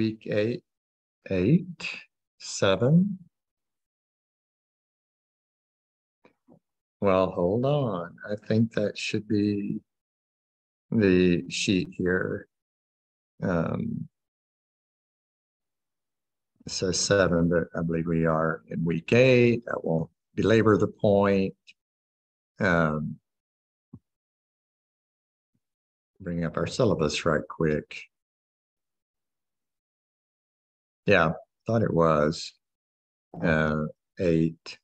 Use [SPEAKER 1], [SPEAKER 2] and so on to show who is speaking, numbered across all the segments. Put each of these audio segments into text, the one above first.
[SPEAKER 1] week eight, eight, seven. Well, hold on. I think that should be the sheet here. Um, it says seven, but I believe we are in week eight. I won't belabor the point. Um, bring up our syllabus right quick. Yeah, thought it was uh, eight.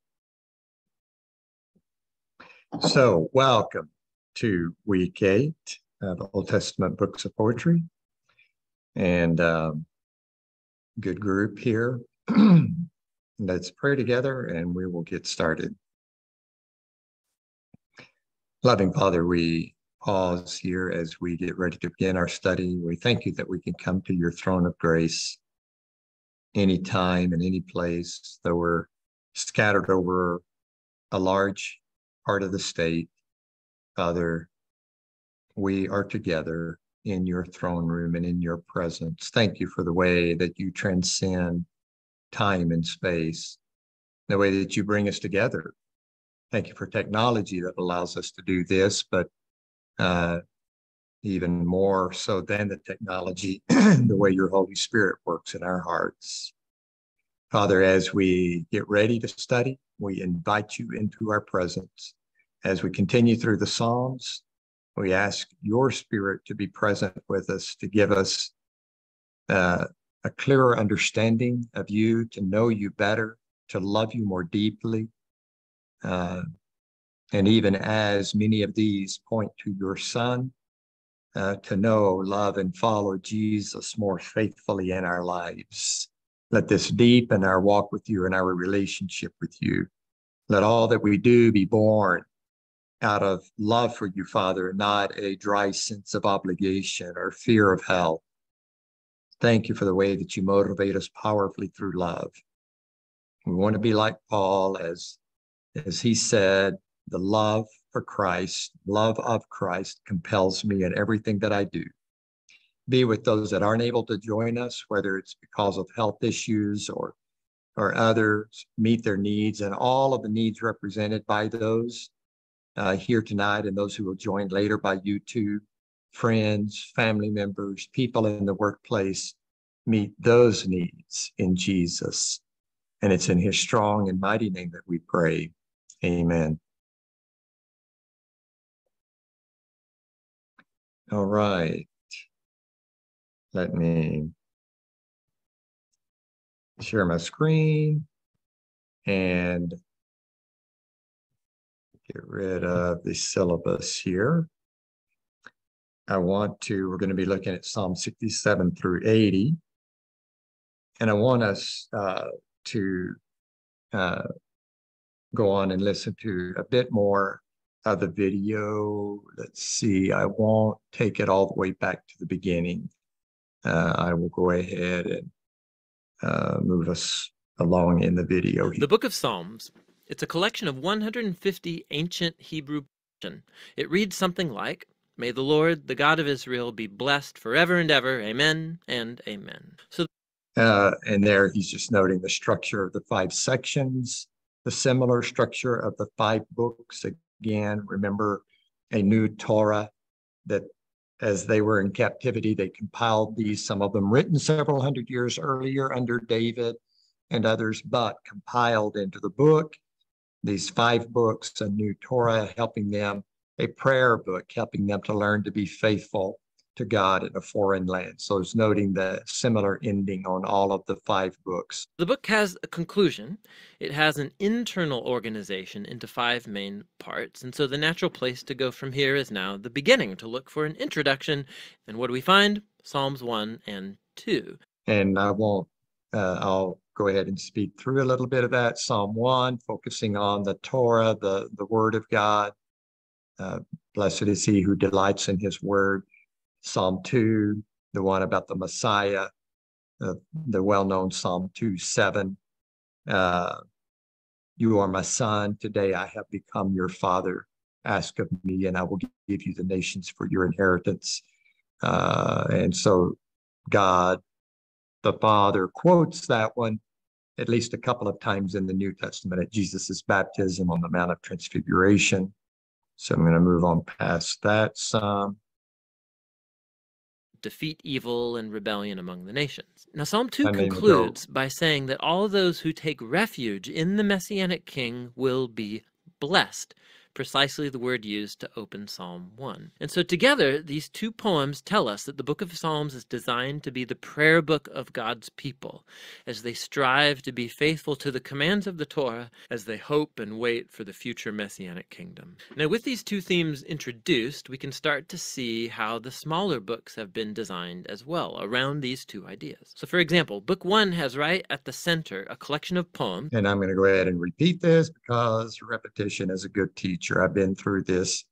[SPEAKER 1] So, welcome to week eight of Old Testament books of poetry. And um, good group here. Let's pray together and we will get started. Loving Father, we pause here as we get ready to begin our study. We thank you that we can come to your throne of grace anytime and any place, though we're scattered over a large part of the state. Father, we are together in your throne room and in your presence. Thank you for the way that you transcend time and space, the way that you bring us together. Thank you for technology that allows us to do this, but uh, even more so than the technology, the way your Holy Spirit works in our hearts. Father, as we get ready to study, we invite you into our presence. As we continue through the Psalms, we ask your Spirit to be present with us, to give us uh, a clearer understanding of you, to know you better, to love you more deeply. Uh, and even as many of these point to your Son, uh, to know, love, and follow Jesus more faithfully in our lives. Let this deepen our walk with you and our relationship with you. Let all that we do be born out of love for you, Father, not a dry sense of obligation or fear of hell. Thank you for the way that you motivate us powerfully through love. We want to be like Paul, as, as he said, the love for Christ, love of Christ compels me in everything that I do. Be with those that aren't able to join us, whether it's because of health issues or or others, meet their needs and all of the needs represented by those uh, here tonight and those who will join later by YouTube, friends, family members, people in the workplace, meet those needs in Jesus. And it's in his strong and mighty name that we pray. Amen. All right. Let me share my screen and get rid of the syllabus here. I want to, we're going to be looking at Psalm 67 through 80. And I want us uh, to uh, go on and listen to a bit more of the video. Let's see, I won't take it all the way back to the beginning. Uh, I will go ahead and uh, move us along in the video.
[SPEAKER 2] The Book of Psalms it's a collection of 150 ancient Hebrew. It reads something like, May the Lord, the God of Israel, be blessed forever and ever. Amen and amen.
[SPEAKER 1] So, uh, and there he's just noting the structure of the five sections, the similar structure of the five books. Again, remember a new Torah that as they were in captivity, they compiled these, some of them written several hundred years earlier under David and others, but compiled into the book these five books, a new Torah, helping them, a prayer book, helping them to learn to be faithful to God in a foreign land. So it's noting the similar ending on all of the five books.
[SPEAKER 2] The book has a conclusion. It has an internal organization into five main parts. And so the natural place to go from here is now the beginning to look for an introduction. And what do we find? Psalms 1 and 2.
[SPEAKER 1] And I won't, uh, I'll go ahead and speak through a little bit of that. Psalm 1, focusing on the Torah, the, the Word of God. Uh, blessed is he who delights in his word. Psalm 2, the one about the Messiah, uh, the well known Psalm 2 7. Uh, you are my son. Today I have become your father. Ask of me, and I will give you the nations for your inheritance. Uh, and so God the Father quotes that one at least a couple of times in the New Testament at Jesus' baptism on the Mount of Transfiguration. So I'm going to move on past that some.
[SPEAKER 2] Defeat evil and rebellion among the nations. Now, Psalm 2 concludes by saying that all those who take refuge in the Messianic King will be blessed precisely the word used to open Psalm 1. And so together, these two poems tell us that the book of Psalms is designed to be the prayer book of God's people as they strive to be faithful to the commands of the Torah as they hope and wait for the future messianic kingdom. Now, with these two themes introduced, we can start to see how the smaller books have been designed as well around these two ideas. So, for example, book one has right at the center a collection of poems.
[SPEAKER 1] And I'm going to go ahead and repeat this because repetition is a good teacher teacher. I've been through this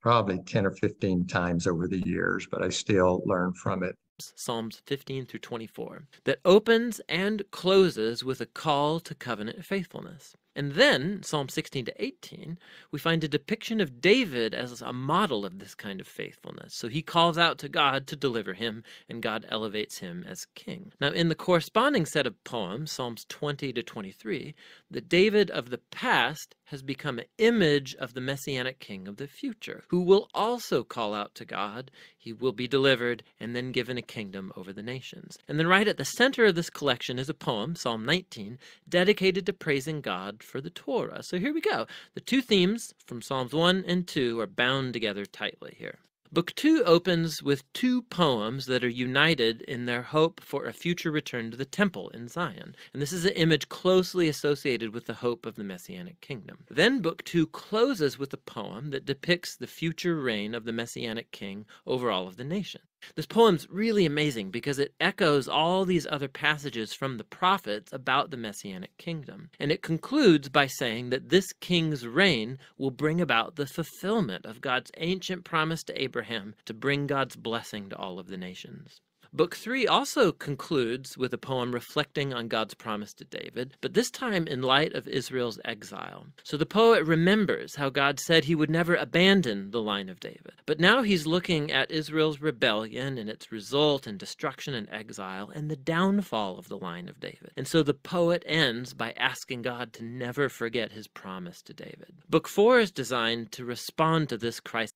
[SPEAKER 1] probably 10 or 15 times over the years, but I still learn from it.
[SPEAKER 2] Psalms 15 through 24, that opens and closes with a call to covenant faithfulness. And then, Psalm 16 to 18, we find a depiction of David as a model of this kind of faithfulness. So he calls out to God to deliver him, and God elevates him as king. Now, in the corresponding set of poems, Psalms 20 to 23, the David of the past has become an image of the messianic king of the future, who will also call out to God. He will be delivered and then given a kingdom over the nations. And then, right at the center of this collection is a poem, Psalm 19, dedicated to praising God for the Torah. So here we go. The two themes from Psalms 1 and 2 are bound together tightly here. Book two opens with two poems that are united in their hope for a future return to the temple in Zion. And this is an image closely associated with the hope of the Messianic kingdom. Then book two closes with a poem that depicts the future reign of the Messianic king over all of the nation. This poem's really amazing because it echoes all these other passages from the prophets about the Messianic kingdom. And it concludes by saying that this king's reign will bring about the fulfillment of God's ancient promise to Abraham to bring God's blessing to all of the nations. Book three also concludes with a poem reflecting on God's promise to David, but this time in light of Israel's exile. So the poet remembers how God said he would never abandon the line of David. But now he's looking at Israel's rebellion and its result in destruction and exile and the downfall of the line of David. And so the poet ends by asking God to never forget his promise to David. Book four is designed to respond to this crisis.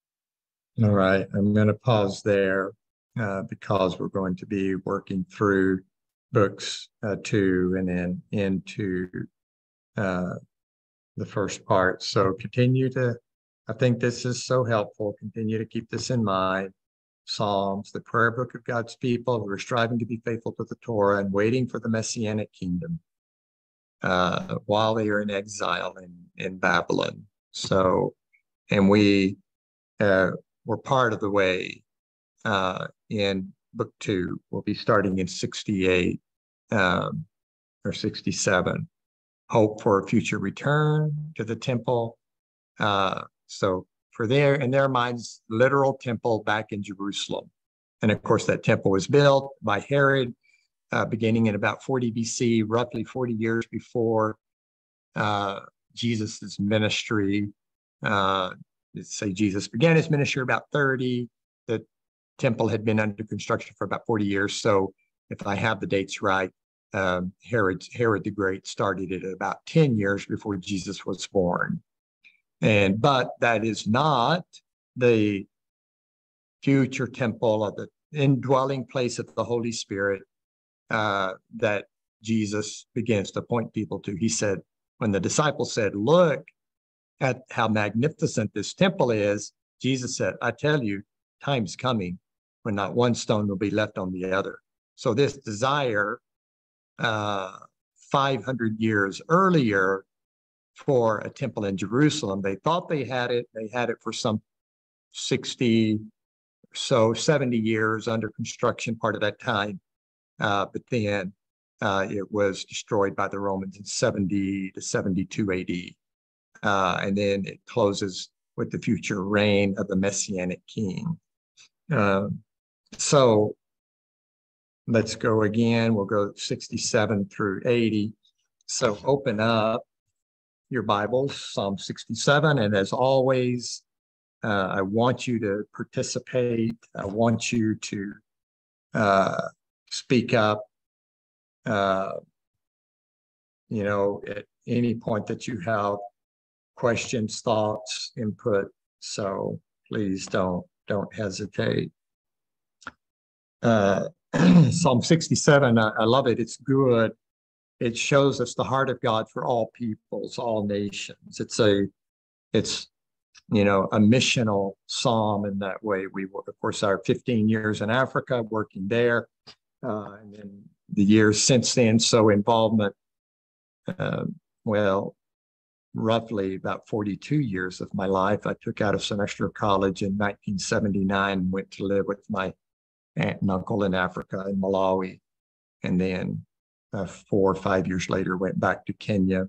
[SPEAKER 1] All right, I'm going to pause there uh, because we're going to be working through books uh, two and then into uh, the first part. So continue to, I think this is so helpful. Continue to keep this in mind. Psalms, the prayer book of God's people who are striving to be faithful to the Torah and waiting for the messianic kingdom uh, while they are in exile in, in Babylon. So, and we uh, were part of the way uh, in book two. We'll be starting in 68 um, or 67. Hope for a future return to the temple. Uh, so for their, in their minds, literal temple back in Jerusalem. And of course, that temple was built by Herod uh, beginning in about 40 BC, roughly 40 years before uh, Jesus's ministry. Uh, say Jesus began his ministry about 30. Temple had been under construction for about 40 years. So if I have the dates right, um, Herod, Herod the Great started it about 10 years before Jesus was born. And but that is not the future temple of the indwelling place of the Holy Spirit uh, that Jesus begins to point people to. He said, when the disciples said, Look at how magnificent this temple is, Jesus said, I tell you, time's coming when not one stone will be left on the other. So this desire, uh, 500 years earlier, for a temple in Jerusalem, they thought they had it. They had it for some 60, so 70 years under construction, part of that time. Uh, but then uh, it was destroyed by the Romans in 70 to 72 AD. Uh, and then it closes with the future reign of the Messianic king. Um, so let's go again. We'll go 67 through 80. So open up your Bibles, Psalm 67. And as always, uh, I want you to participate. I want you to uh, speak up. Uh, you know, at any point that you have questions, thoughts, input. So please don't don't hesitate. Uh, Psalm 67, I, I love it. It's good. It shows us the heart of God for all peoples, all nations. It's a, it's, you know, a missional psalm in that way. We were, of course, our 15 years in Africa, working there, uh, and then the years since then. So involvement, uh, well, roughly about 42 years of my life. I took out a semester of college in 1979, went to live with my aunt and uncle in Africa in Malawi. And then uh, four or five years later, went back to Kenya.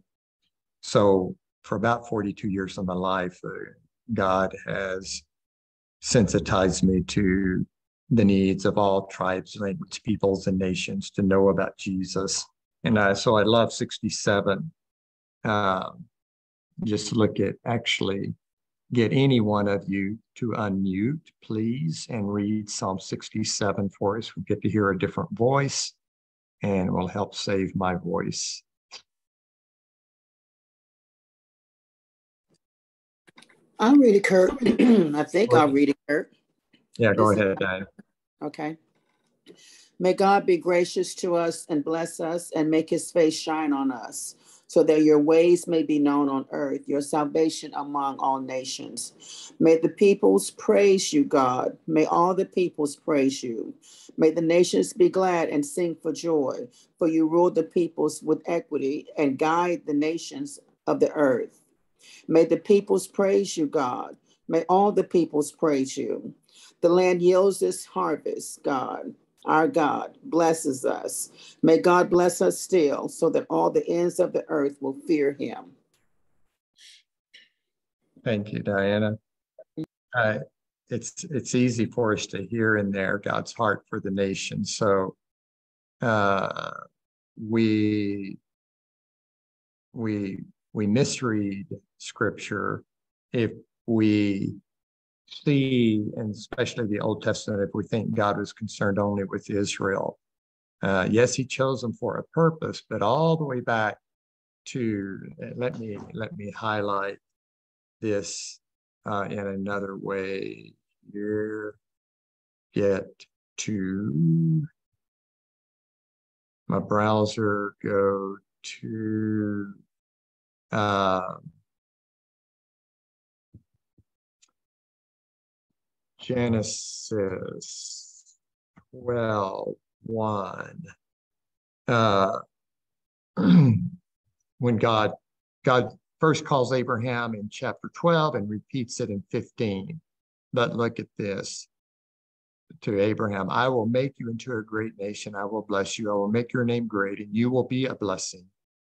[SPEAKER 1] So for about 42 years of my life, uh, God has sensitized me to the needs of all tribes, language, peoples, and nations to know about Jesus. And uh, so I love 67. Um, just look at actually get any one of you to unmute, please, and read Psalm 67 for us. We get to hear a different voice and will help save my voice.
[SPEAKER 3] I'll read it, Kirk. I think I'll read it, Kirk.
[SPEAKER 1] Yeah, go Is ahead, Diane.
[SPEAKER 3] Okay. May God be gracious to us and bless us and make his face shine on us so that your ways may be known on earth, your salvation among all nations. May the peoples praise you, God. May all the peoples praise you. May the nations be glad and sing for joy, for you rule the peoples with equity and guide the nations of the earth. May the peoples praise you, God. May all the peoples praise you. The land yields its harvest, God our God, blesses us. May God bless us still so that all the ends of the earth will fear him.
[SPEAKER 1] Thank you, Diana. Uh, it's it's easy for us to hear in there God's heart for the nation. So uh, we we we misread Scripture if we see, and especially the Old Testament, if we think God was concerned only with Israel. Uh, yes, he chose them for a purpose, but all the way back to let me let me highlight this uh, in another way here. Get to my browser, go to uh, Genesis 12, 1. Uh, when God, God first calls Abraham in chapter 12 and repeats it in 15. But look at this to Abraham I will make you into a great nation. I will bless you. I will make your name great, and you will be a blessing.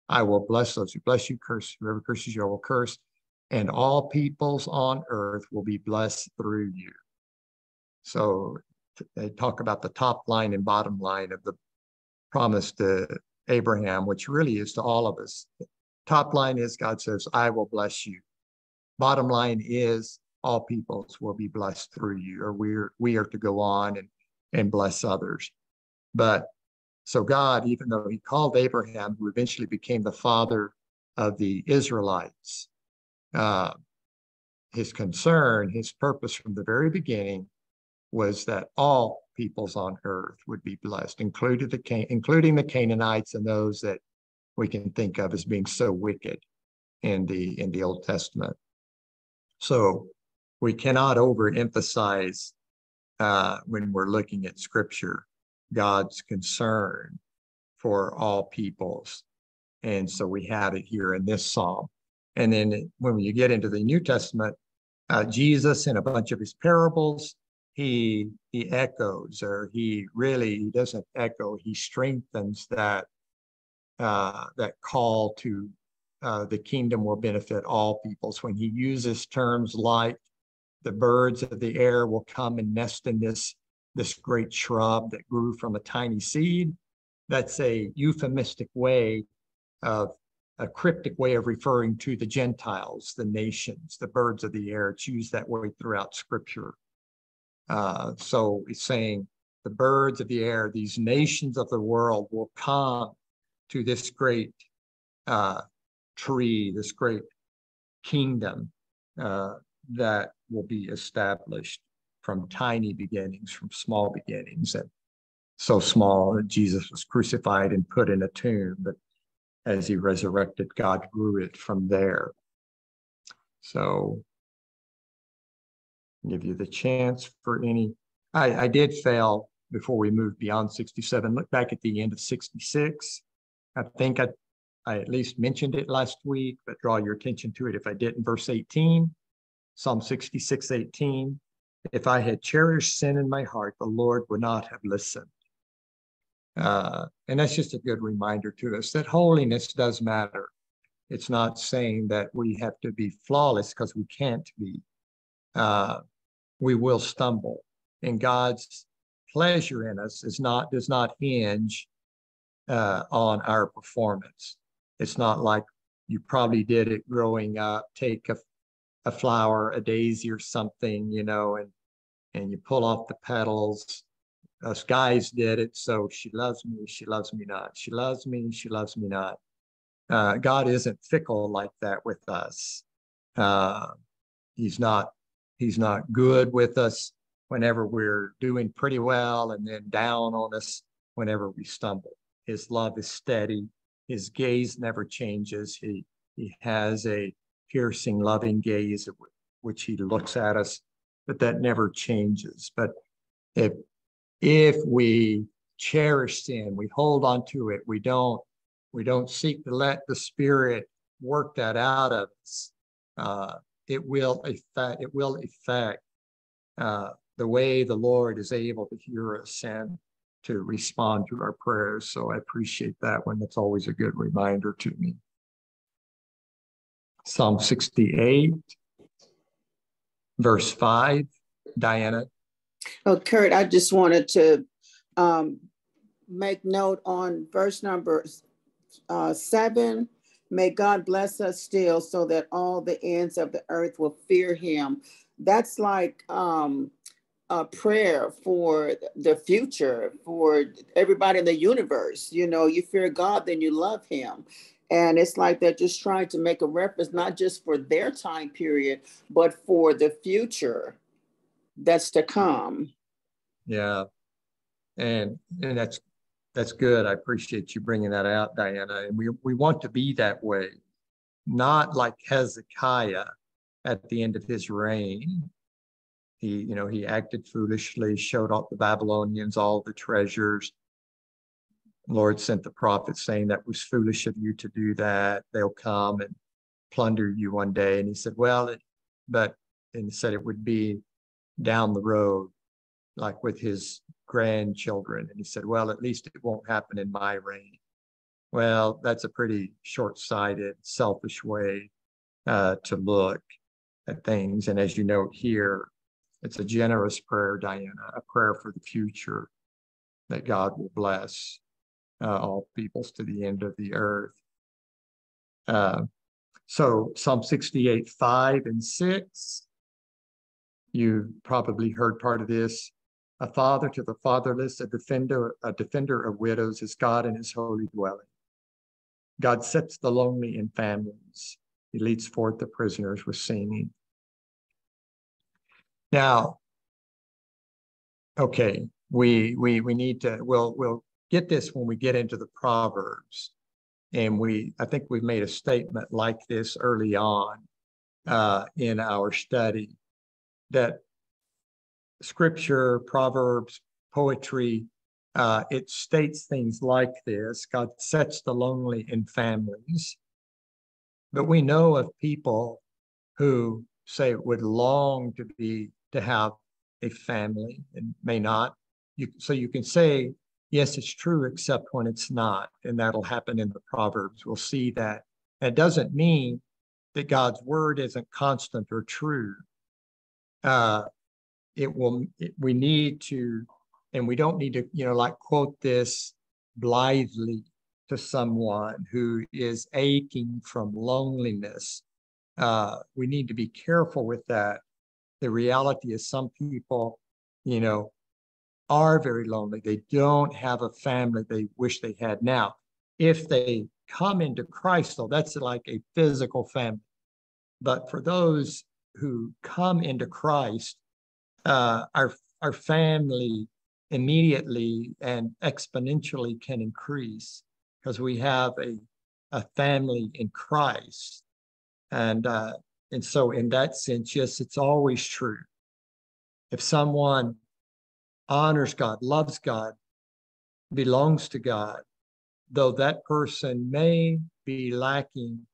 [SPEAKER 1] I will bless those who bless you, curse whoever curses you, I will curse, and all peoples on earth will be blessed through you. So they talk about the top line and bottom line of the promise to Abraham, which really is to all of us. Top line is God says, I will bless you. Bottom line is all peoples will be blessed through you, or we're we are to go on and, and bless others. But so God, even though he called Abraham, who eventually became the father of the Israelites, uh, his concern, his purpose from the very beginning was that all peoples on earth would be blessed, including the, including the Canaanites and those that we can think of as being so wicked in the in the Old Testament. So we cannot overemphasize uh, when we're looking at Scripture God's concern for all peoples, and so we have it here in this psalm. And then when you get into the New Testament, uh, Jesus in a bunch of his parables he he echoes or he really he doesn't echo he strengthens that uh, that call to uh, the kingdom will benefit all peoples. When he uses terms like the birds of the air will come and nest in this this great shrub that grew from a tiny seed that's a euphemistic way of a cryptic way of referring to the gentiles the nations the birds of the air. It's used that way throughout scripture uh, so it's saying the birds of the air, these nations of the world will come to this great uh, tree, this great kingdom uh, that will be established from tiny beginnings, from small beginnings, and so small that Jesus was crucified and put in a tomb, but as he resurrected, God grew it from there. So give you the chance for any. I, I did fail before we moved beyond 67. Look back at the end of 66. I think I, I at least mentioned it last week, but draw your attention to it if I didn't. Verse 18, Psalm 66, 18. If I had cherished sin in my heart, the Lord would not have listened. Uh, and that's just a good reminder to us that holiness does matter. It's not saying that we have to be flawless because we can't be. Uh, we will stumble. And God's pleasure in us is not does not hinge uh, on our performance. It's not like you probably did it growing up. Take a, a flower, a daisy, or something, you know, and and you pull off the petals us guys did it. So she loves me, she loves me not. She loves me, she loves me not. Uh, God isn't fickle like that with us. Uh, he's not. He's not good with us whenever we're doing pretty well, and then down on us whenever we stumble. His love is steady. His gaze never changes. He he has a piercing, loving gaze which he looks at us, but that never changes. But if if we cherish sin, we hold on to it, we don't, we don't seek to let the Spirit work that out of us, uh, it will affect, it will affect uh, the way the Lord is able to hear us and to respond to our prayers. So I appreciate that one. That's always a good reminder to me. Psalm 68, verse 5. Diana,
[SPEAKER 3] Oh, Kirk, I just wanted to um, make note on verse number uh, seven. May God bless us still so that all the ends of the earth will fear him. That's like um, a prayer for the future, for everybody in the universe. You know, you fear God, then you love him. And it's like they're just trying to make a reference, not just for their time period, but for the future that's to come.
[SPEAKER 1] Yeah, and and that's that's good. I appreciate you bringing that out, Diana. And we we want to be that way, not like Hezekiah at the end of his reign. He, you know, he acted foolishly, showed off the Babylonians all the treasures. Lord sent the prophet saying that was foolish of you to do that. They'll come and plunder you one day. And he said, well, it, but and he said it would be down the road, like with his grandchildren. And he said, Well, at least it won't happen in my reign. Well, that's a pretty short sighted, selfish way uh, to look at things. And as you note here, it's a generous prayer, Diana, a prayer for the future that God will bless uh, all peoples to the end of the earth. Uh, so Psalm 68, 5 and 6 you probably heard part of this. A father to the fatherless, a defender, a defender of widows is God in his holy dwelling. God sets the lonely in families. He leads forth the prisoners with singing. Now, okay, we we we need to we'll we'll get this when we get into the proverbs and we i think we've made a statement like this early on uh, in our study that scripture, proverbs, poetry, uh, it states things like this God sets the lonely in families. But we know of people who say would long to be to have a family and may not. You, so you can say, yes, it's true, except when it's not. And that'll happen in the Proverbs. We'll see that. That doesn't mean that God's word isn't constant or true uh, it will, it, we need to, and we don't need to, you know, like quote this blithely to someone who is aching from loneliness. Uh, we need to be careful with that. The reality is, some people, you know, are very lonely. They don't have a family they wish they had now. If they come into Christ, though, that's like a physical family. But for those who come into Christ, uh, our our family immediately and exponentially can increase because we have a a family in Christ, and uh, and so in that sense, yes, it's always true. If someone honors God, loves God, belongs to God, though that person may be lacking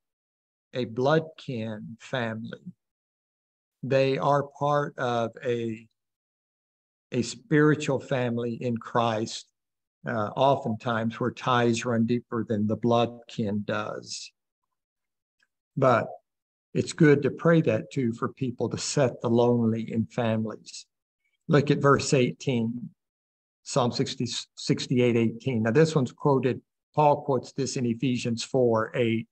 [SPEAKER 1] a blood kin family, they are part of a, a spiritual family in Christ, uh, oftentimes where ties run deeper than the blood kin does. But it's good to pray that too for people to set the lonely in families. Look at verse 18, Psalm 60, 68, 18. Now, this one's quoted, Paul quotes this in Ephesians 4, 8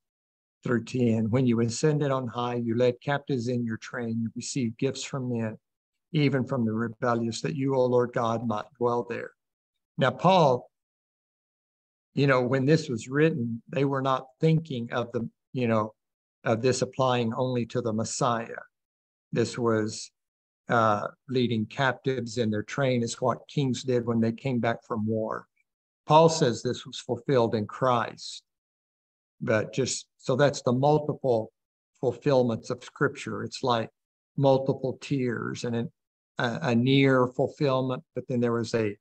[SPEAKER 1] through 10. When you ascended on high, you led captives in your train, you received gifts from men, even from the rebellious, that you, O Lord God, might dwell there. Now, Paul, you know, when this was written, they were not thinking of the, you know, of this applying only to the Messiah. This was uh, leading captives in their train, is what kings did when they came back from war. Paul says this was fulfilled in Christ. But just so that's the multiple fulfillments of Scripture. It's like multiple tiers and an, a, a near fulfillment, but then there was a,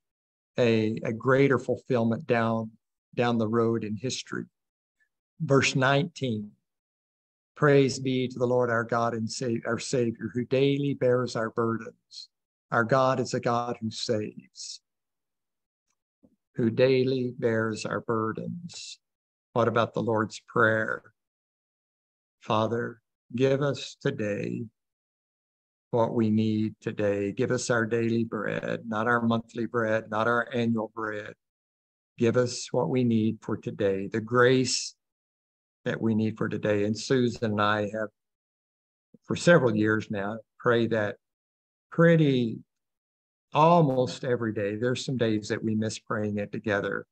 [SPEAKER 1] a, a greater fulfillment down down the road in history. Verse 19 Praise be to the Lord our God and save, our Savior, who daily bears our burdens. Our God is a God who saves, who daily bears our burdens. What about the Lord's Prayer? Father, give us today what we need today. Give us our daily bread, not our monthly bread, not our annual bread. Give us what we need for today, the grace that we need for today. And Susan and I have, for several years now, pray that pretty almost every day. There's some days that we miss praying it together.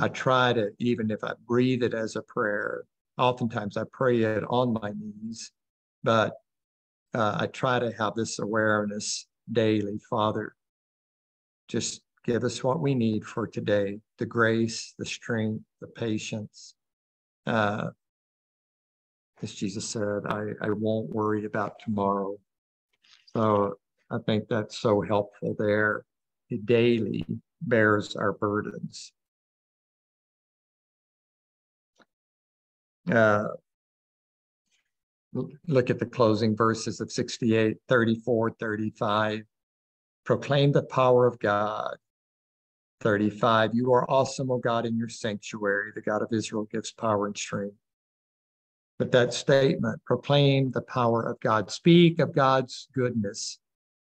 [SPEAKER 1] I try to, even if I breathe it as a prayer, oftentimes I pray it on my knees, but uh, I try to have this awareness daily. Father, just give us what we need for today the grace, the strength, the patience, uh, as Jesus said, I, I won't worry about tomorrow. So I think that's so helpful there. He daily bears our burdens. Uh, look at the closing verses of 68, 34, 35. Proclaim the power of God. 35. You are awesome, O God, in your sanctuary. The God of Israel gives power and strength. But that statement, proclaim the power of God, speak of God's goodness.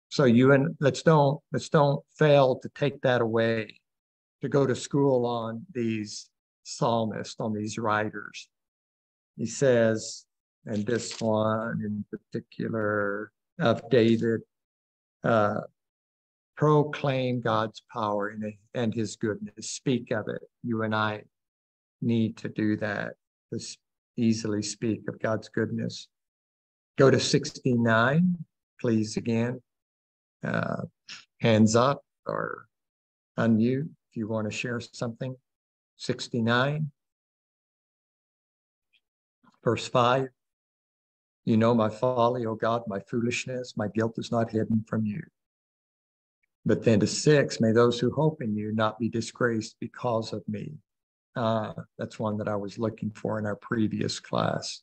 [SPEAKER 1] So you and let's don't let's don't fail to take that away, to go to school on these psalmists, on these writers. He says, and this one in particular of David, uh, proclaim God's power and, and his goodness. Speak of it. You and I need to do that. This easily speak of God's goodness. Go to 69, please, again. Uh, hands up or unmute if you want to share something. 69, verse 5. You know my folly, O God, my foolishness, my guilt is not hidden from you. But then to six, may those who hope in you not be disgraced because of me. Uh, that's one that I was looking for in our previous class.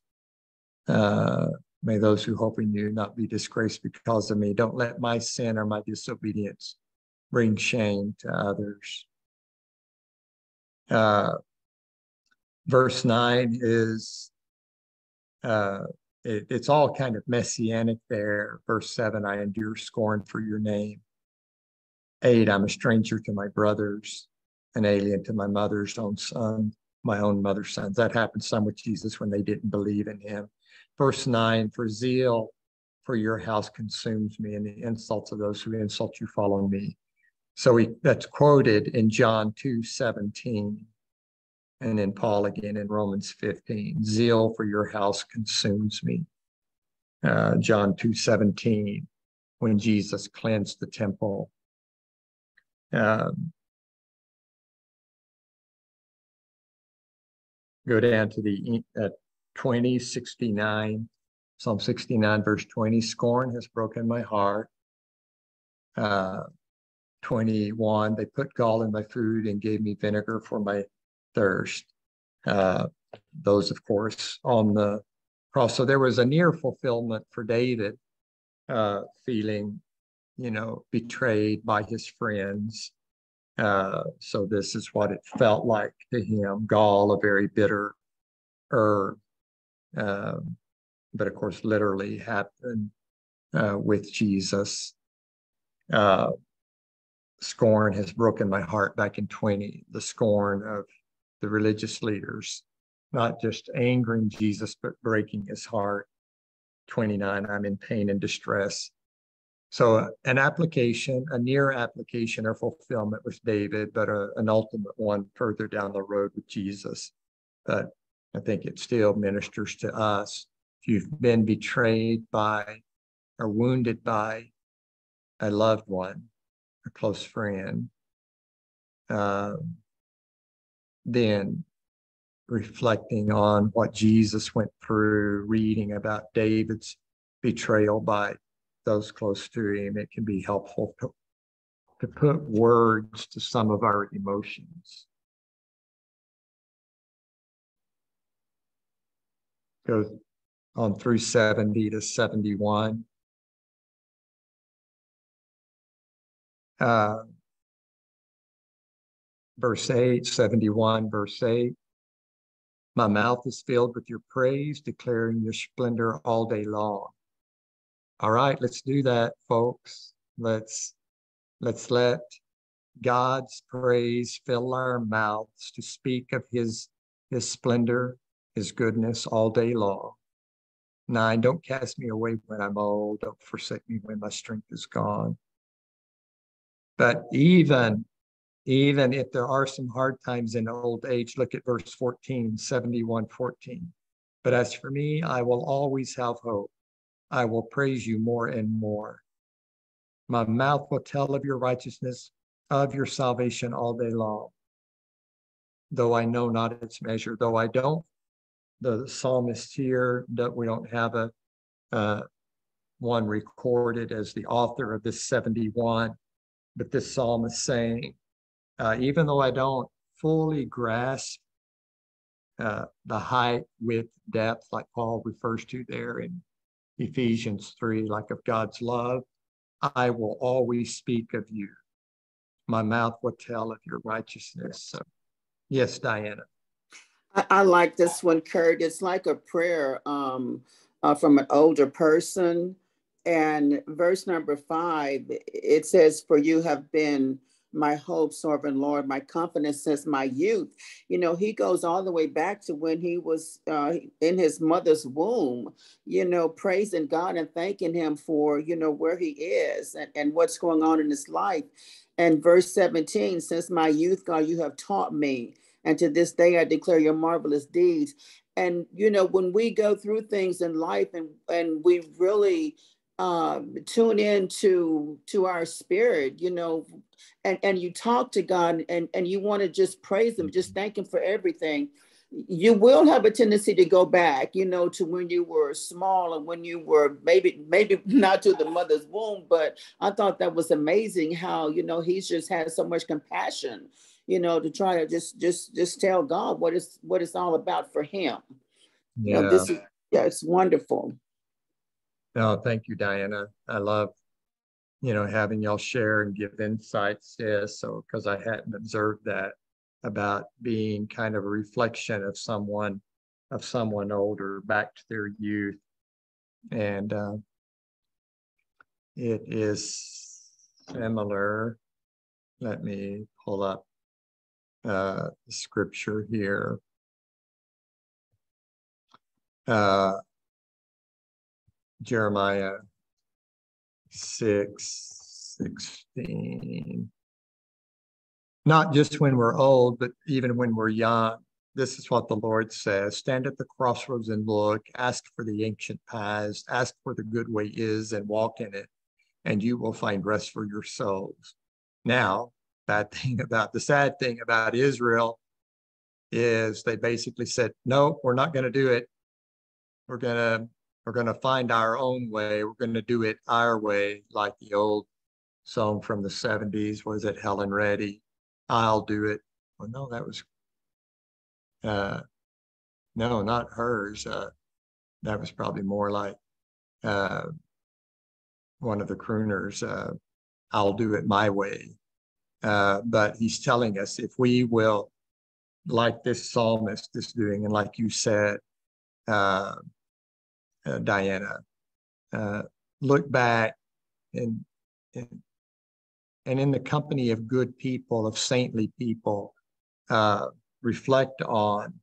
[SPEAKER 1] Uh, may those who hope in you not be disgraced because of me. Don't let my sin or my disobedience bring shame to others. Uh, verse 9 is uh, it, it's all kind of messianic there. Verse 7 I endure scorn for your name. 8 I'm a stranger to my brothers an alien to my mother's own son, my own mother's sons. That happened some with Jesus when they didn't believe in him. Verse 9 For zeal for your house consumes me, and the insults of those who insult you follow me. So we, that's quoted in John 2 17. And then Paul again in Romans 15. Zeal for your house consumes me. Uh, John 2 17, when Jesus cleansed the temple. Um, go down to the uh, 20, 69, Psalm 69, verse 20. Scorn has broken my heart. Uh, 21, they put gall in my food and gave me vinegar for my thirst. Uh, those, of course, on the cross. So there was a near fulfillment for David, uh, feeling, you know, betrayed by his friends. Uh, so this is what it felt like to him. Gall, a very bitter herb, um, but of course, literally happened uh, with Jesus. Uh, scorn has broken my heart back in 20, the scorn of the religious leaders, not just angering Jesus, but breaking his heart. 29, I'm in pain and distress. So, uh, an application, a near application or fulfillment with David, but a, an ultimate one further down the road with Jesus. But I think it still ministers to us. If you've been betrayed by or wounded by a loved one, a close friend, uh, then reflecting on what Jesus went through, reading about David's betrayal by those close to him, it can be helpful to, to put words to some of our emotions. Goes on through 70 to 71. Uh, verse 8, 71, verse 8. My mouth is filled with your praise, declaring your splendor all day long. All right, let's do that, folks. Let's let's let God's praise fill our mouths to speak of his his splendor, his goodness all day long. Nine, don't cast me away when I'm old. Don't forsake me when my strength is gone. But even even if there are some hard times in old age, look at verse 14, 71 14. But as for me, I will always have hope. I will praise you more and more. My mouth will tell of your righteousness, of your salvation all day long. Though I know not its measure, though I don't, the psalmist here, that we don't have a uh, one recorded as the author of this 71, but this psalm is saying, uh, even though I don't fully grasp uh, the height, width, depth, like Paul refers to there in Ephesians 3, like of God's love, I will always speak of you. My mouth will tell of your righteousness. So, yes, Diana.
[SPEAKER 3] I, I like this one, Kirk. It's like a prayer um, uh, from an older person. And verse number five, it says, For you have been my hope, sovereign Lord, my confidence since my youth. You know, he goes all the way back to when he was uh, in his mother's womb, you know, praising God and thanking him for, you know, where he is and, and what's going on in his life. And verse 17, since my youth, God, you have taught me. And to this day, I declare your marvelous deeds. And, you know, when we go through things in life and, and we really um, tune in to to our spirit you know and and you talk to god and and you want to just praise him just thank him for everything you will have a tendency to go back you know to when you were small and when you were maybe maybe not to the mother's womb but i thought that was amazing how you know he's just had so much compassion you know to try to just just just tell god what is what it's all about for him. Yeah. you know this is yeah it's wonderful
[SPEAKER 1] no, thank you, Diana. I love, you know, having y'all share and give insights. Yeah, so because I hadn't observed that about being kind of a reflection of someone, of someone older back to their youth, and uh, it is similar. Let me pull up uh, the scripture here. Uh, Jeremiah 6 16. not just when we're old, but even when we're young. This is what the Lord says stand at the crossroads and look, ask for the ancient paths, ask where the good way is, and walk in it, and you will find rest for your souls. Now, bad thing about the sad thing about Israel is they basically said, no, we're not going to do it. We're going to we're going to find our own way. We're going to do it our way, like the old song from the 70s. Was it Helen Reddy? I'll do it. Well, no, that was, uh, no, not hers. Uh, that was probably more like uh, one of the crooners. Uh, I'll do it my way. Uh, but he's telling us if we will, like this psalmist is doing, and like you said, uh, uh, Diana. Uh, look back and, and, and in the company of good people, of saintly people, uh, reflect on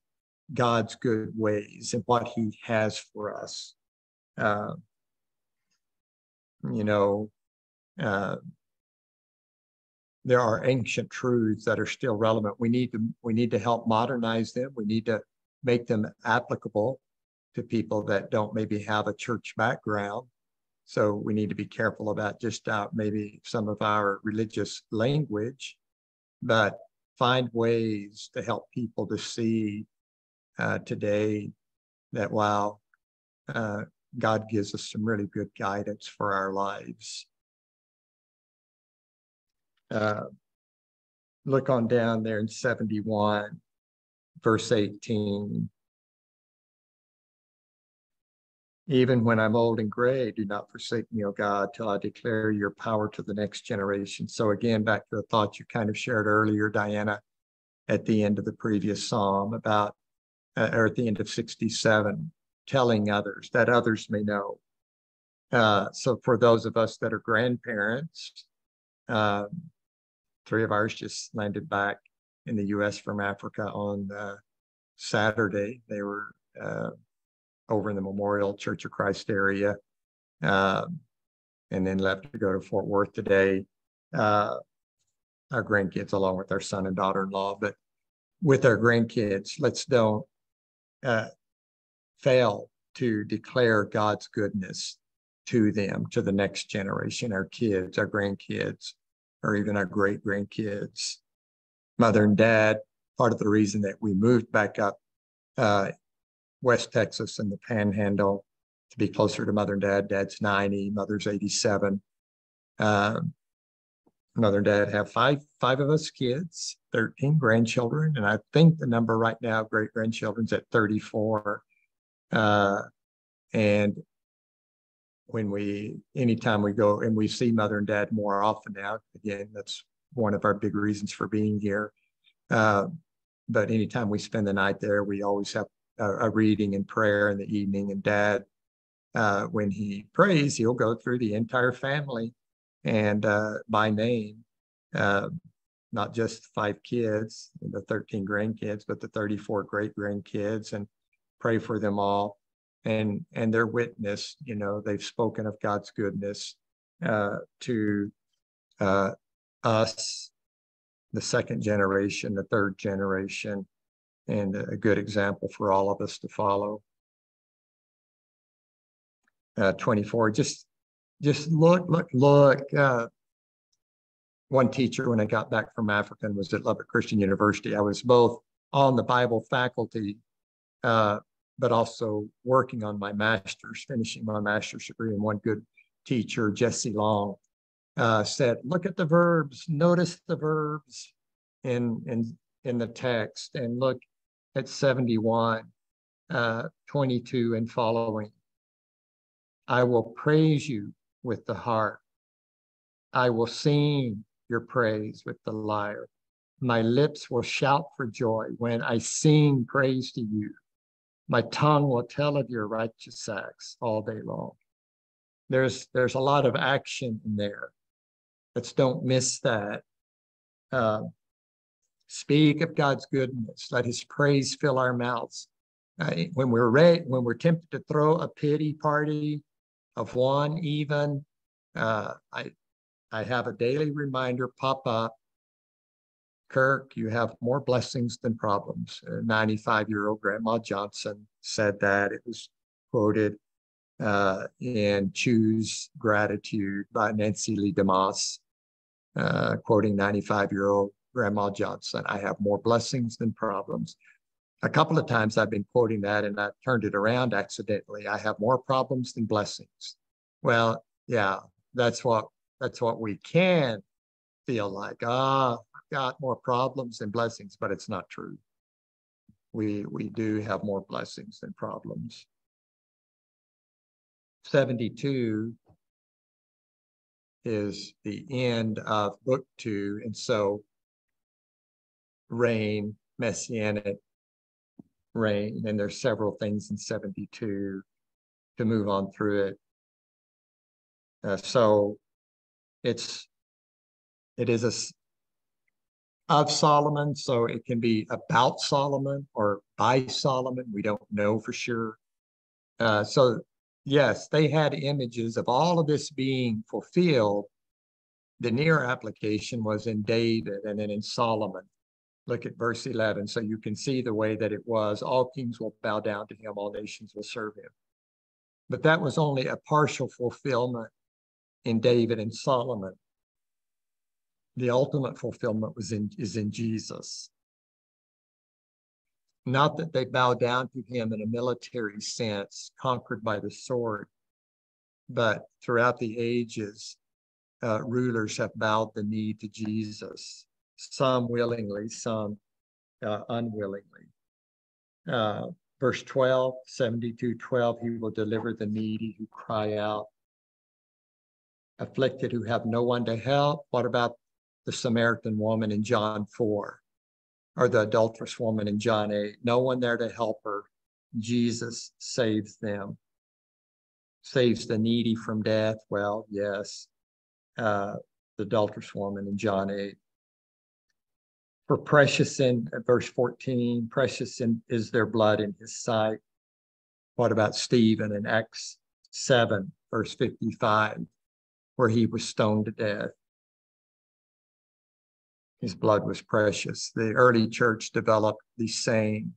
[SPEAKER 1] God's good ways and what He has for us. Uh, you know, uh, there are ancient truths that are still relevant. We need to we need to help modernize them. We need to make them applicable to people that don't maybe have a church background. So we need to be careful about just uh, maybe some of our religious language, but find ways to help people to see uh, today that while uh, God gives us some really good guidance for our lives. Uh, look on down there in 71, verse 18. Even when I'm old and gray, do not forsake me, O God, till I declare your power to the next generation. So, again, back to the thought you kind of shared earlier, Diana, at the end of the previous psalm about, uh, or at the end of 67, telling others that others may know. Uh, so, for those of us that are grandparents, um, three of ours just landed back in the US from Africa on uh, Saturday. They were uh, over in the Memorial Church of Christ area, um, and then left to go to Fort Worth today. Uh, our grandkids, along with our son and daughter-in-law, but with our grandkids, let's don't uh, fail to declare God's goodness to them, to the next generation, our kids, our grandkids, or even our great grandkids. Mother and dad, part of the reason that we moved back up uh, West Texas and the Panhandle to be closer to mother and dad. Dad's 90, mother's 87. Um, mother and dad have five five of us kids, 13 grandchildren, and I think the number right now of great grandchildren's at 34. Uh, and when we anytime we go and we see mother and dad more often now, again, that's one of our big reasons for being here. Uh, but anytime we spend the night there, we always have a, a reading and prayer in the evening. And dad, uh, when he prays, he'll go through the entire family and uh, by name, uh, not just five kids, the 13 grandkids, but the 34 great grandkids and pray for them all. And, and their witness, you know, they've spoken of God's goodness uh, to uh, us, the second generation, the third generation, and a good example for all of us to follow. Uh, 24, just just look, look, look. Uh, one teacher when I got back from Africa and was at Lubbock Christian University. I was both on the Bible faculty, uh, but also working on my master's, finishing my master's degree. And one good teacher, Jesse Long, uh, said, "Look at the verbs. Notice the verbs in in in the text, and look at 71, uh, 22 and following. I will praise you with the harp. I will sing your praise with the lyre. My lips will shout for joy when I sing praise to you. My tongue will tell of your righteous acts all day long. There's, there's a lot of action in there. Let's don't miss that. Uh, Speak of God's goodness. Let his praise fill our mouths. Uh, when we're ready, when we're tempted to throw a pity party of one, even, uh, I, I have a daily reminder pop up Kirk, you have more blessings than problems. 95 year old Grandma Johnson said that. It was quoted uh, in Choose Gratitude by Nancy Leigh DeMoss, uh, quoting 95 year old Grandma Johnson. I have more blessings than problems. A couple of times I've been quoting that and I turned it around accidentally. I have more problems than blessings. Well, yeah, that's what that's what we can feel like. Ah, I've got more problems than blessings, but it's not true. We we do have more blessings than problems. 72 is the end of book two. And so reign, messianic reign, and there's several things in 72 to move on through it. Uh, so it's it is a of Solomon, so it can be about Solomon or by Solomon. We don't know for sure. Uh, so yes, they had images of all of this being fulfilled. The near application was in David and then in Solomon. Look at verse 11. So you can see the way that it was. All kings will bow down to him, all nations will serve him. But that was only a partial fulfillment in David and Solomon. The ultimate fulfillment was in, is in Jesus. Not that they bow down to him in a military sense, conquered by the sword, but throughout the ages, uh, rulers have bowed the knee to Jesus, some willingly, some uh, unwillingly. Uh, verse 12, 72 12, he will deliver the needy who cry out, afflicted who have no one to help. What about the Samaritan woman in John 4? or the adulterous woman in John 8. No one there to help her. Jesus saves them. Saves the needy from death. Well, yes. Uh, the adulterous woman in John 8. For precious in uh, verse 14, precious in, is their blood in his sight. What about Stephen in Acts 7, verse 55, where he was stoned to death? His blood was precious. The early church developed the saying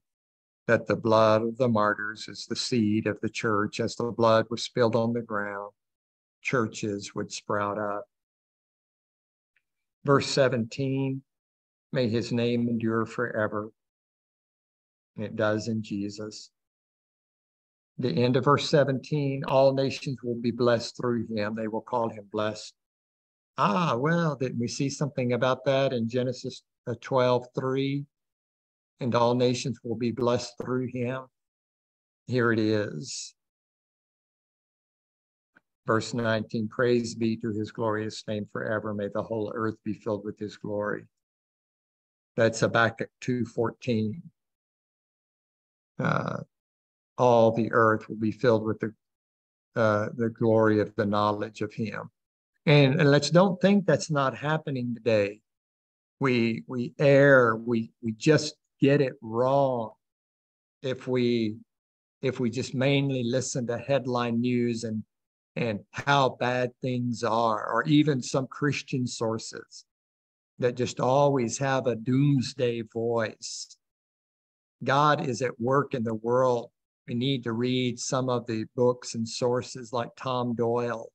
[SPEAKER 1] that the blood of the martyrs is the seed of the church. As the blood was spilled on the ground, churches would sprout up. Verse 17, may his name endure forever. It does in Jesus. The end of verse 17, all nations will be blessed through him. They will call him blessed Ah, well, didn't we see something about that in Genesis uh, 12 3? And all nations will be blessed through him. Here it is. Verse 19 Praise be to his glorious name forever. May the whole earth be filled with his glory. That's Habakkuk 2:14. Uh, all the earth will be filled with the uh, the glory of the knowledge of him. And, and let's don't think that's not happening today. We we err, we we just get it wrong if we if we just mainly listen to headline news and and how bad things are, or even some Christian sources that just always have a doomsday voice. God is at work in the world. We need to read some of the books and sources like Tom Doyle,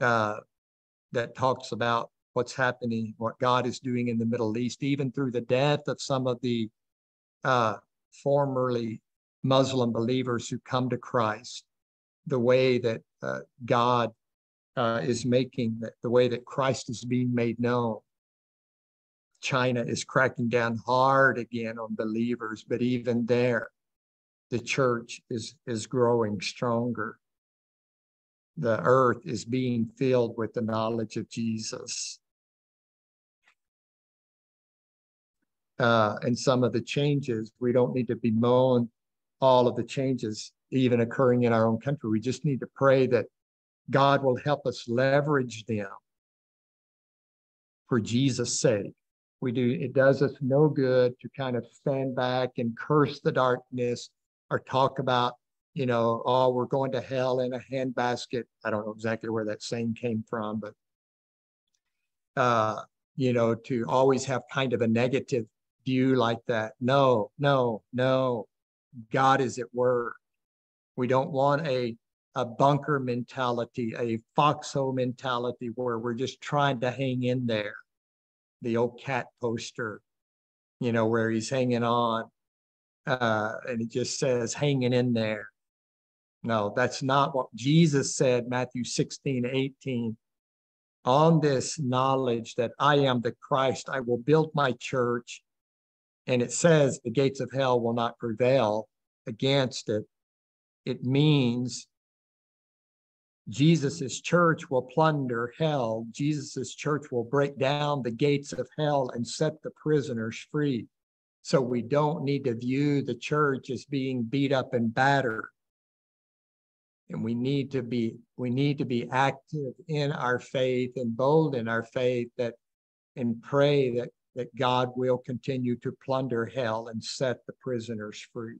[SPEAKER 1] uh, that talks about what's happening, what God is doing in the Middle East, even through the death of some of the uh, formerly Muslim believers who come to Christ, the way that uh, God uh, is making, the, the way that Christ is being made known. China is cracking down hard again on believers, but even there, the church is, is growing stronger the earth is being filled with the knowledge of Jesus. Uh, and some of the changes, we don't need to bemoan all of the changes even occurring in our own country. We just need to pray that God will help us leverage them for Jesus' sake. We do, it does us no good to kind of stand back and curse the darkness or talk about you know, oh, we're going to hell in a handbasket. I don't know exactly where that saying came from, but uh, you know, to always have kind of a negative view like that. No, no, no. God is at work. We don't want a a bunker mentality, a foxhole mentality where we're just trying to hang in there. The old cat poster, you know, where he's hanging on uh, and it just says hanging in there. No, that's not what Jesus said, Matthew 16, 18. On this knowledge that I am the Christ, I will build my church. And it says the gates of hell will not prevail against it. It means Jesus's church will plunder hell. Jesus's church will break down the gates of hell and set the prisoners free. So we don't need to view the church as being beat up and battered. And we need to be we need to be active in our faith and bold in our faith that and pray that that God will continue to plunder hell and set the prisoners free.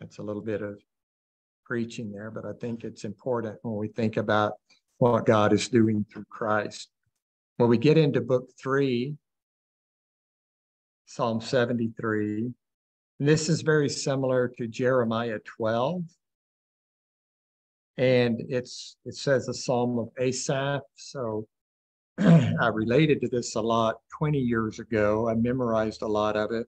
[SPEAKER 1] That's a little bit of preaching there, but I think it's important when we think about what God is doing through Christ. When we get into book three, Psalm 73, this is very similar to Jeremiah 12. And it's it says a psalm of Asaph. So I related to this a lot 20 years ago. I memorized a lot of it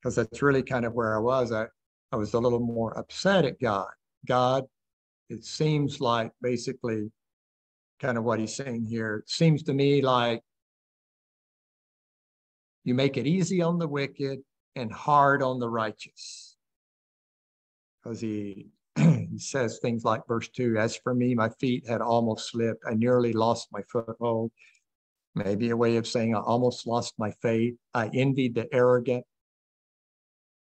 [SPEAKER 1] because that's really kind of where I was. I, I was a little more upset at God. God, it seems like basically kind of what he's saying here. It seems to me like you make it easy on the wicked and hard on the righteous. Because he, he says things like verse 2 As for me, my feet had almost slipped. I nearly lost my foothold. Maybe a way of saying I almost lost my faith. I envied the arrogant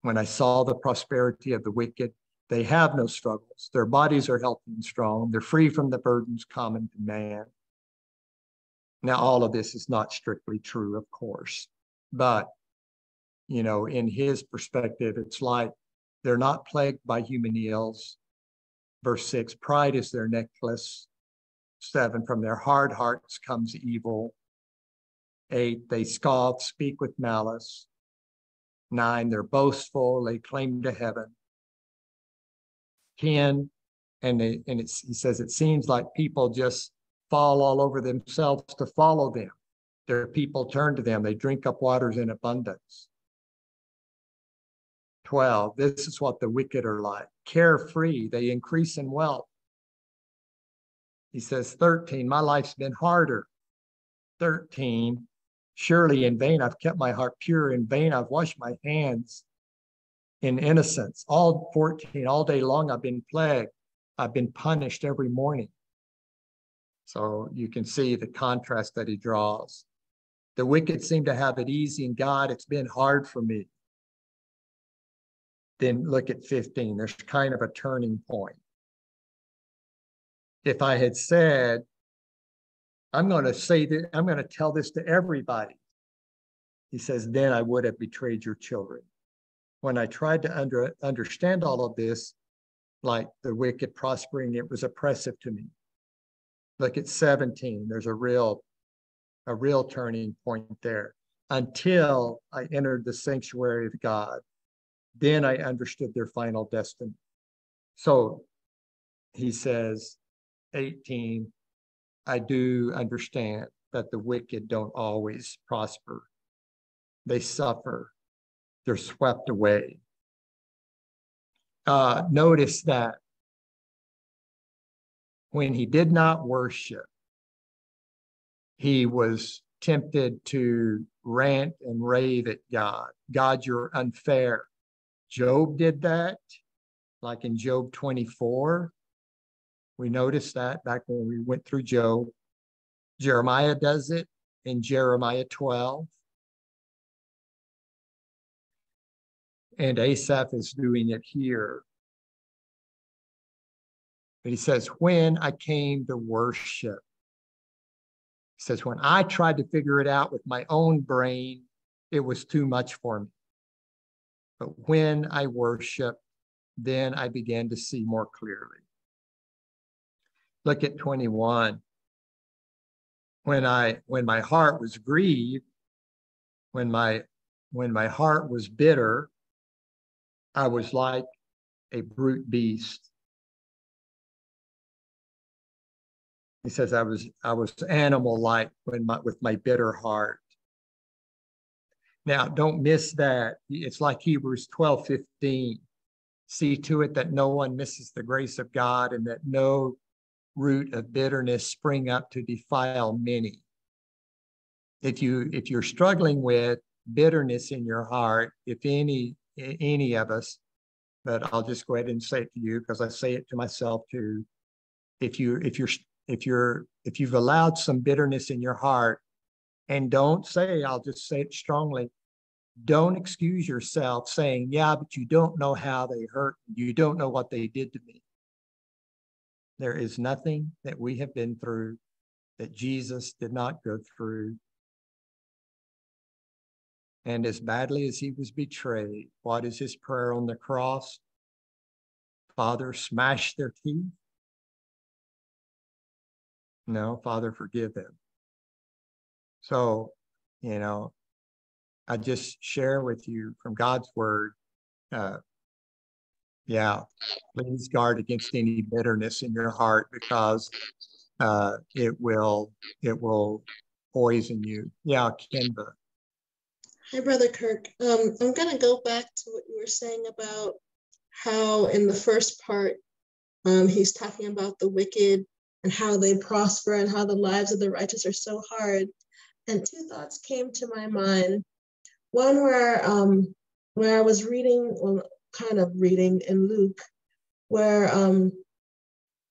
[SPEAKER 1] when I saw the prosperity of the wicked. They have no struggles. Their bodies are healthy and strong. They're free from the burdens common to man. Now, all of this is not strictly true, of course, but you know, in his perspective, it's like they're not plagued by human ills. Verse six, pride is their necklace. Seven, from their hard hearts comes evil. Eight, they scoff, speak with malice. Nine, they're boastful, they claim to heaven. 10, and, they, and he says, it seems like people just fall all over themselves to follow them. Their people turn to them, they drink up waters in abundance. 12, this is what the wicked are like carefree, they increase in wealth. He says, 13, my life's been harder. 13, Surely in vain I've kept my heart pure, in vain I've washed my hands in innocence. All 14, all day long I've been plagued, I've been punished every morning. So you can see the contrast that he draws. The wicked seem to have it easy, and God, it's been hard for me. Then look at 15. There's kind of a turning point. If I had said, I'm going to say that, I'm going to tell this to everybody. He says, then I would have betrayed your children. When I tried to under, understand all of this, like the wicked prospering, it was oppressive to me. Look at 17. There's a real, a real turning point there. Until I entered the sanctuary of God, then I understood their final destiny. So he says, 18, I do understand that the wicked don't always prosper. They suffer. They're swept away. Uh, notice that when he did not worship, he was tempted to rant and rave at God. God, you're unfair. Job did that, like in Job 24. We noticed that back when we went through Job. Jeremiah does it in Jeremiah 12. And Asaph is doing it here. But he says, when I came to worship, he says, when I tried to figure it out with my own brain, it was too much for me. But when I worship, then I began to see more clearly. Look at 21. When I when my heart was grieved, when my when my heart was bitter, I was like a brute beast. He says I was I was animal like when my with my bitter heart. Now don't miss that. It's like Hebrews 12, 15. See to it that no one misses the grace of God and that no root of bitterness spring up to defile many. If you if you're struggling with bitterness in your heart, if any any of us, but I'll just go ahead and say it to you because I say it to myself too. If you if you're if you're if you've allowed some bitterness in your heart, and don't say, I'll just say it strongly, don't excuse yourself saying, yeah, but you don't know how they hurt. You don't know what they did to me. There is nothing that we have been through that Jesus did not go through. And as badly as he was betrayed, what is his prayer on the cross? Father, smash their teeth. No, Father, forgive them. So, you know, I just share with you from God's word uh, yeah, please guard against any bitterness in your heart because uh, it will it will poison you. Yeah, Kendra.
[SPEAKER 4] Hi, Brother Kirk. Um, I'm gonna go back to what you were saying about how in the first part um, he's talking about the wicked and how they prosper and how the lives of the righteous are so hard. And two thoughts came to my mind. One where um, where I was reading, well, kind of reading in Luke where um,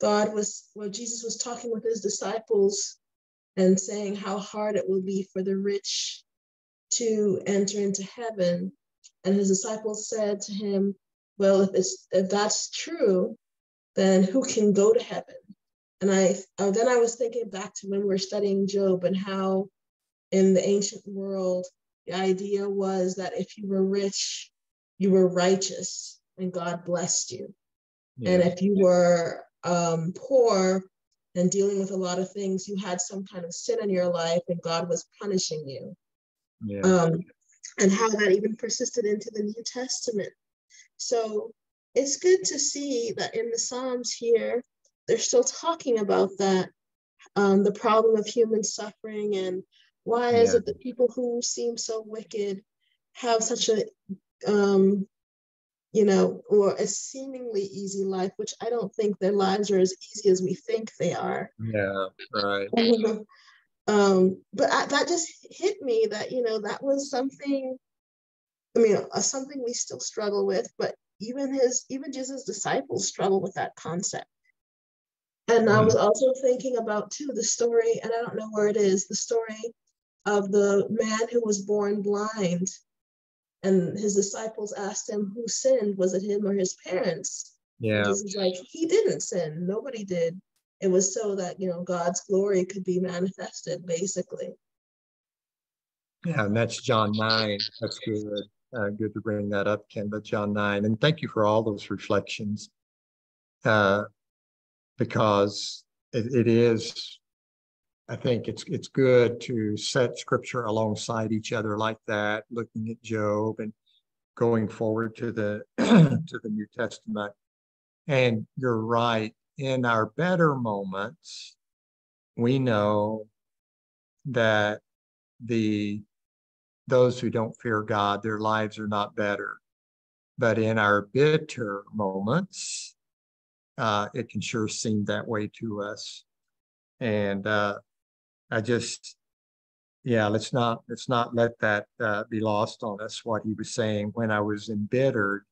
[SPEAKER 4] God was, where Jesus was talking with his disciples and saying how hard it will be for the rich to enter into heaven. And his disciples said to him, Well, if, it's, if that's true, then who can go to heaven? And I uh, then I was thinking back to when we were studying Job and how in the ancient world, the idea was that if you were rich, you were righteous and God blessed you. Yeah. And if you were um, poor and dealing with a lot of things, you had some kind of sin in your life and God was punishing you. Yeah. Um, and how that even persisted into the New Testament. So it's good to see that in the Psalms here, they're still talking about that um, the problem of human suffering and why yeah. is it that people who seem so wicked have such a um, you know, or a seemingly easy life, which I don't think their lives are as easy as we think they are.
[SPEAKER 1] Yeah, right.
[SPEAKER 4] um, but I, that just hit me that you know that was something. I mean, uh, something we still struggle with, but even his, even Jesus' disciples struggle with that concept. And mm. I was mm-hmm. also thinking about too the story, and I don't know where it is, the story of the man who was born blind and his disciples asked him who sinned. Was it him or his parents?
[SPEAKER 1] Yeah.
[SPEAKER 4] Jesus like he didn't sin. Nobody did. It was so that you know god's glory could be manifested basically.
[SPEAKER 1] Yeah and that's john 9 that's good. Uh, good to bring that up ken but john 9 and thank you for all those reflections. Uh, because it, it is I think it's it's good to set scripture alongside each other like that, looking at Job and going forward to the to the New Testament. And you're right, in our better moments, we know that the those who don't fear God, their lives are not better. But in our bitter moments, uh, it can sure seem that way to us. And uh, I just, yeah, let's not let's not let that uh, be lost on us. What he was saying when I was embittered,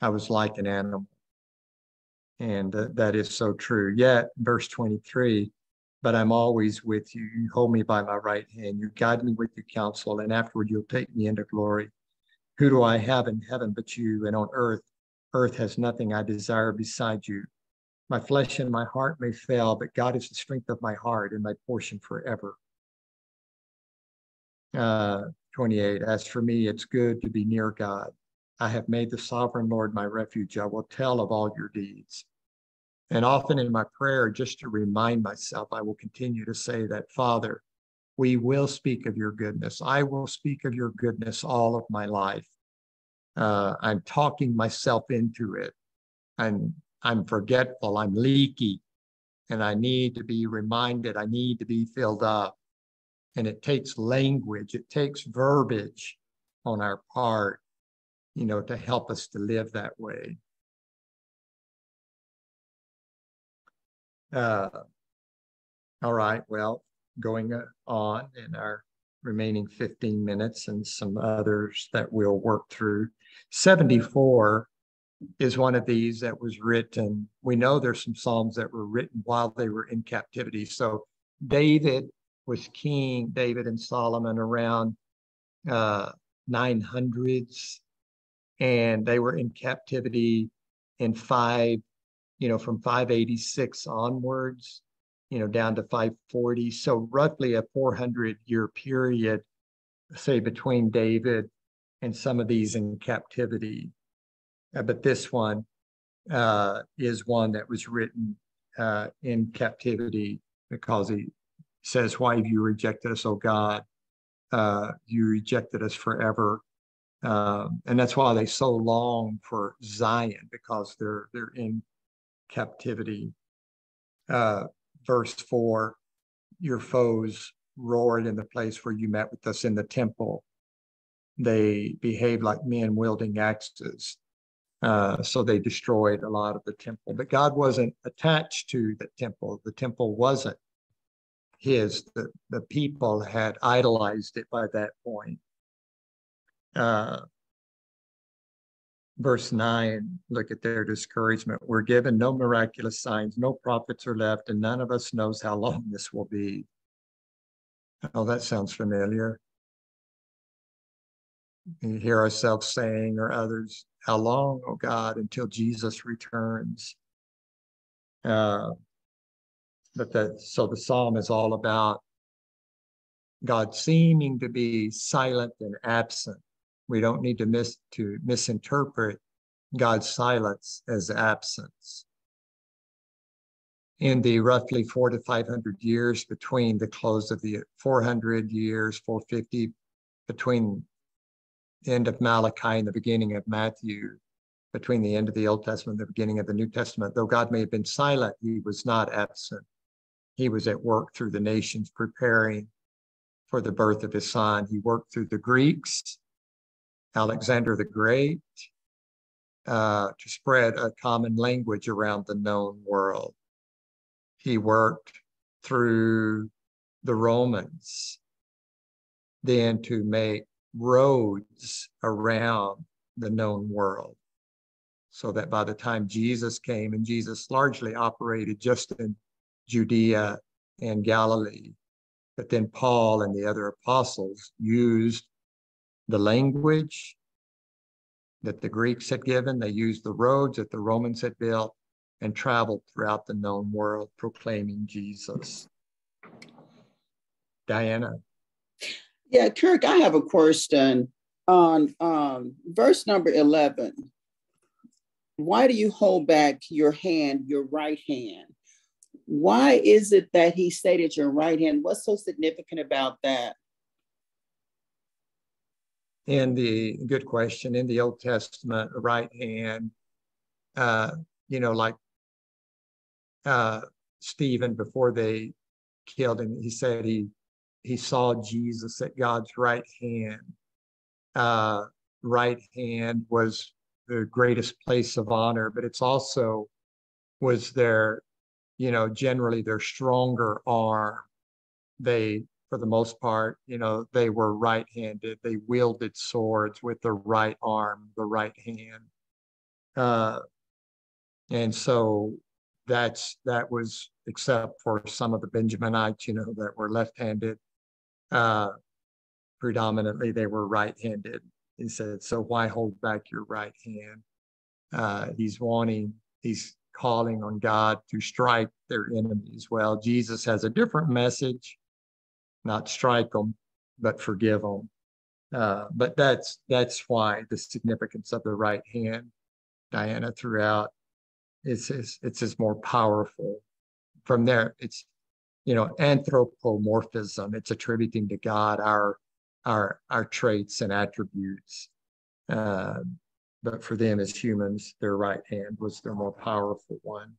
[SPEAKER 1] I was like an animal, and uh, that is so true. Yet, verse twenty three. But I'm always with you. You hold me by my right hand. You guide me with your counsel, and afterward you'll take me into glory. Who do I have in heaven but you? And on earth, earth has nothing I desire beside you. My flesh and my heart may fail, but God is the strength of my heart and my portion forever. Uh, 28. As for me, it's good to be near God. I have made the sovereign Lord my refuge. I will tell of all your deeds. And often in my prayer, just to remind myself, I will continue to say that, Father, we will speak of your goodness. I will speak of your goodness all of my life. Uh, I'm talking myself into it. I'm, I'm forgetful. I'm leaky. And I need to be reminded. I need to be filled up. And it takes language, it takes verbiage on our part, you know, to help us to live that way. Uh, all right, well, going on in our remaining 15 minutes and some others that we'll work through. 74 is one of these that was written. We know there's some Psalms that were written while they were in captivity. So David was king, David and Solomon around uh, 900s, and they were in captivity in five, you know, from 586 onwards you know, down to 540. So roughly a 400 year period, say between David and some of these in captivity. Uh, but this one uh, is one that was written uh, in captivity because he says, Why have you rejected us, O God? Uh, you rejected us forever. Um, and that's why they so long for Zion because they're they're in captivity. Uh, verse 4 your foes roared in the place where you met with us in the temple. They behaved like men wielding axes. Uh, so they destroyed a lot of the temple. But God wasn't attached to the temple. The temple wasn't his. The, the people had idolized it by that point. Uh, verse 9, look at their discouragement. We're given no miraculous signs, no prophets are left, and none of us knows how long this will be. Oh, that sounds familiar. You hear ourselves saying, or others, how long, oh God, until Jesus returns? Uh, but that so the psalm is all about God seeming to be silent and absent we don't need to miss to misinterpret God's silence as absence. In the roughly four to 500 years between the close of the 400 years, 450, between end of Malachi and the beginning of Matthew, between the end of the Old Testament and the beginning of the New Testament, though God may have been silent, he was not absent. He was at work through the nations preparing for the birth of his son. He worked through the Greeks Alexander the Great, uh, to spread a common language around the known world. He worked through the Romans, then to make roads around the known world. So that by the time Jesus came, and Jesus largely operated just in Judea and Galilee, but then Paul and the other apostles used the language that the Greeks had given. They used the roads that the Romans had built and traveled throughout the known world proclaiming Jesus. Diana.
[SPEAKER 3] Yeah, Kirk, I have a question on um, verse number 11. Why do you hold back your hand, your right hand? Why is it that he stated your right hand? What's so significant about that?
[SPEAKER 1] in the good question in the Old Testament, right hand, uh, you know, like uh, Stephen before they killed him, he said he he saw Jesus at God's right hand. Uh, right hand was the greatest place of honor, but it's also was their, you know, generally their stronger arm. They for the most part, you know, they were right handed. They wielded swords with the right arm, the right hand. Uh, and so that's that was except for some of the Benjaminites, you know, that were left handed. Uh, predominantly, they were right handed. He said, So why hold back your right hand? Uh, he's wanting, he's calling on God to strike their enemies. Well, Jesus has a different message not strike them, but forgive them. Uh, but that's that's why the significance of the right hand, Diana, throughout it's it's it's is more powerful. From there, it's you know anthropomorphism. It's attributing to God our our our traits and attributes. Uh, but for them as humans, their right hand was their more powerful one.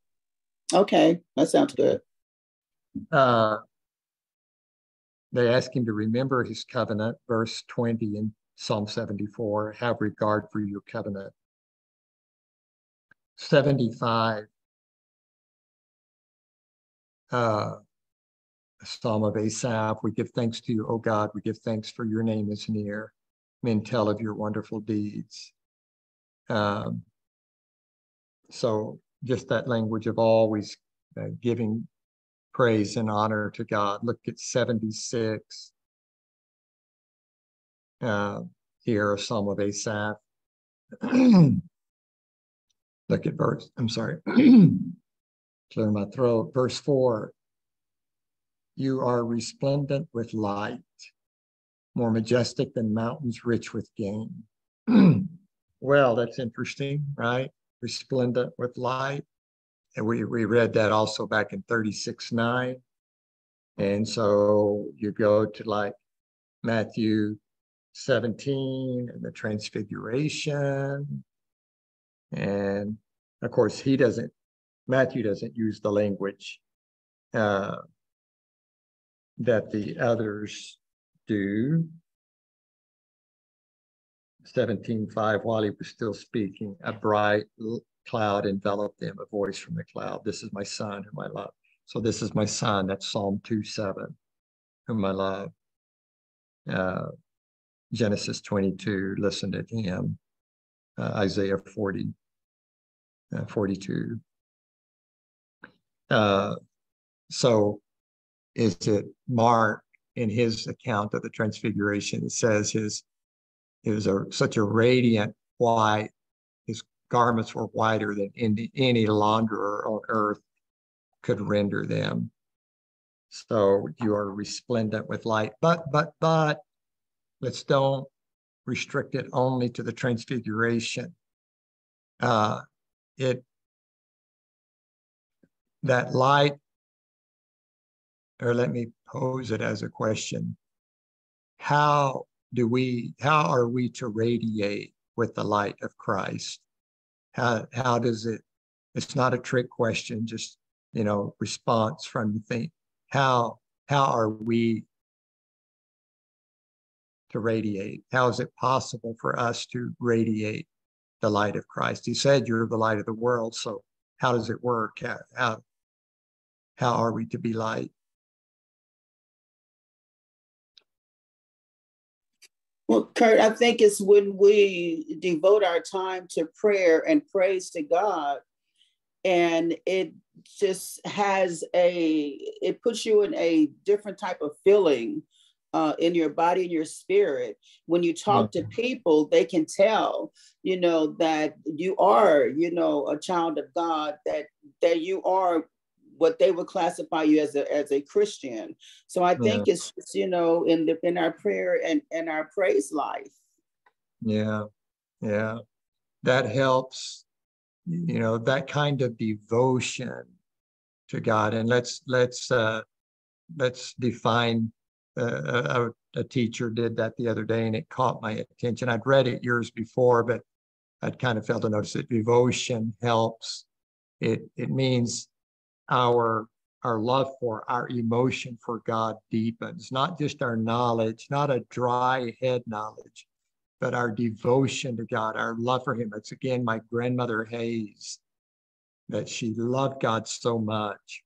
[SPEAKER 3] Okay, that sounds good.
[SPEAKER 1] Uh, they ask him to remember his covenant, verse 20 in Psalm 74, have regard for your covenant. 75, uh, Psalm of Asaph, we give thanks to you, O God, we give thanks for your name is near. Men tell of your wonderful deeds. Um, so just that language of always uh, giving praise and honor to God. Look at 76 uh, here, a Psalm of Asaph. Look at verse, I'm sorry, clear my throat. Verse 4 You are resplendent with light, more majestic than mountains rich with game. well, that's interesting, right? Resplendent with light. And we, we read that also back in 36 9. And so you go to like Matthew 17 and the transfiguration. And of course, he doesn't, Matthew doesn't use the language uh, that the others do. 17.5, while he was still speaking, a bright cloud enveloped them, a voice from the cloud. This is my son whom I love. So this is my son. That's Psalm 2 7, whom I love. Uh, Genesis 22, listen to him. Uh, Isaiah 40, uh, 42. Uh, so is it Mark in his account of the transfiguration? Says his it was a such a radiant white his garments were whiter than any, any launderer on earth could render them. So you are resplendent with light. But, but, but, let's don't restrict it only to the transfiguration. Uh, it that light, or let me pose it as a question. How do we, how are we to radiate with the light of Christ? how how does it it's not a trick question just you know response from the thing. How how are we to radiate? How is it possible for us to radiate the light of christ? He said you're the light of the world so how does it work? How how, how are we to be light
[SPEAKER 3] Well, Kirk, I think it's when we devote our time to prayer and praise to God, and it just has a, it puts you in a different type of feeling uh, in your body and your spirit. When you talk mm-hmm. to people, they can tell, you know, that you are, you know, a child of God, that that you are what they would classify you as a as a Christian. So I think yeah. it's just, you know in the in our prayer and and our praise life.
[SPEAKER 1] Yeah, yeah, that helps. You know that kind of devotion to God, and let's let's uh, let's define. Uh, a, a teacher did that the other day, and it caught my attention. I'd read it years before, but I'd kind of failed to notice that devotion helps. It it means our our love for our emotion for God deepens, not just our knowledge, not a dry head knowledge, but our devotion to God, our love for Him. It's again my grandmother Hayes, that she loved God so much.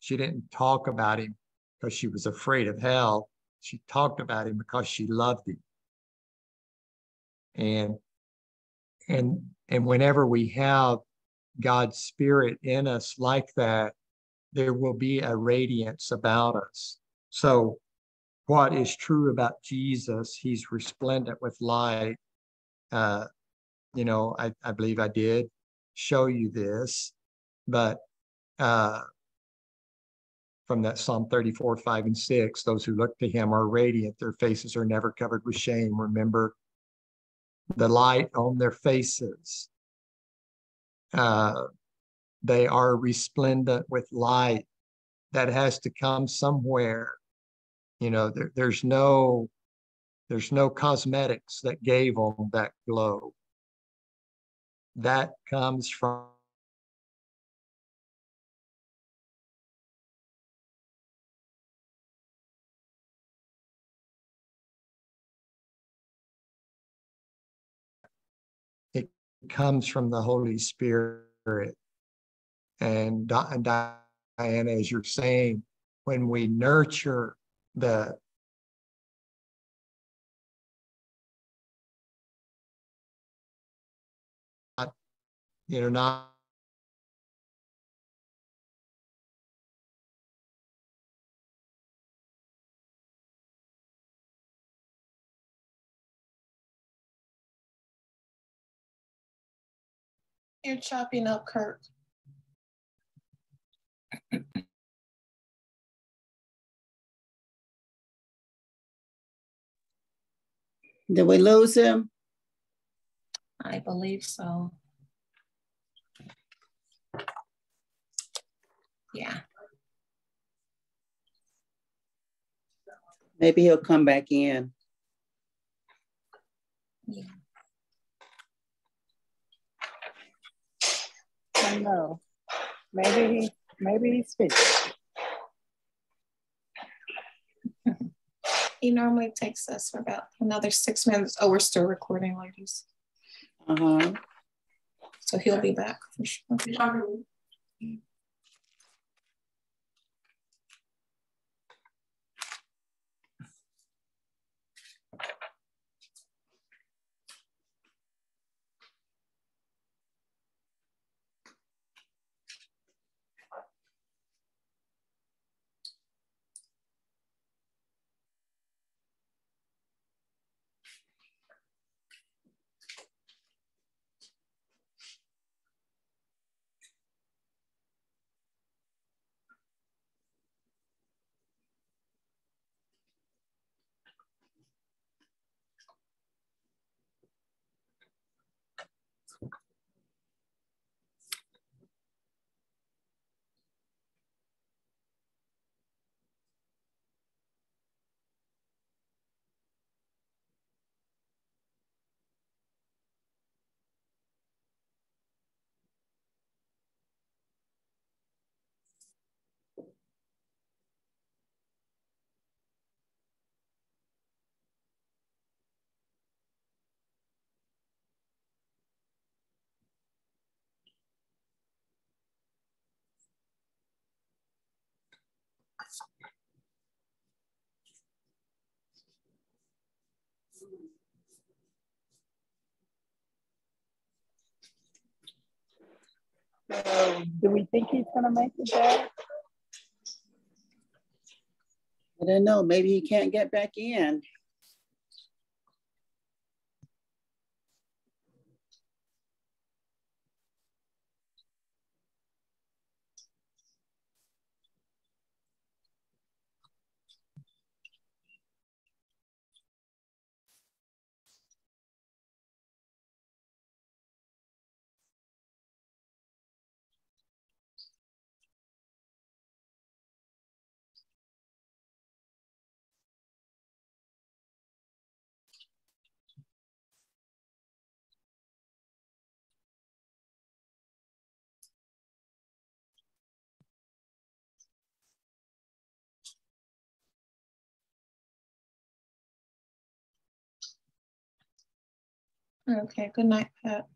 [SPEAKER 1] She didn't talk about Him because she was afraid of hell. She talked about Him because she loved Him. And and and whenever we have God's Spirit in us like that, there will be a radiance about us. So, what is true about Jesus? He's resplendent with light. Uh, you know, I, I believe I did show you this, but uh, from that Psalm 34, 5, and 6, those who look to him are radiant. Their faces are never covered with shame. Remember the light on their faces. Uh, they are resplendent with light that has to come somewhere. You know, there, there's no there's no cosmetics that gave them that glow. That comes from it comes from the Holy Spirit. And Diana, as you're saying, when we nurture the you know, not
[SPEAKER 5] You're chopping up, Kirk.
[SPEAKER 3] Did we lose him?
[SPEAKER 5] I believe so. Yeah.
[SPEAKER 3] Maybe he'll come back in.
[SPEAKER 5] Yeah. I know. Maybe he maybe he's finished. he normally takes us for about another six minutes. Oh, we're still recording, ladies.
[SPEAKER 3] Uh-huh.
[SPEAKER 5] So he'll be back for sure.
[SPEAKER 6] So do we think he's gonna make it back?
[SPEAKER 3] I don't know. Maybe he can't get back in.
[SPEAKER 5] Okay, good night, Pat.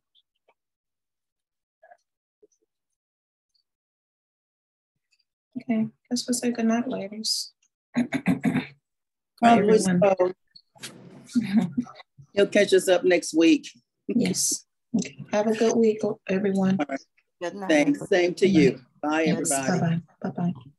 [SPEAKER 5] Okay, guess we'll say good night, ladies.
[SPEAKER 3] Probably so. He'll catch us up next week.
[SPEAKER 5] yes. Okay. Have a good week, everyone.
[SPEAKER 3] All right. Good night. Thanks. Same to you. Bye,
[SPEAKER 5] yes.
[SPEAKER 3] everybody.
[SPEAKER 5] Bye-bye. Bye-bye.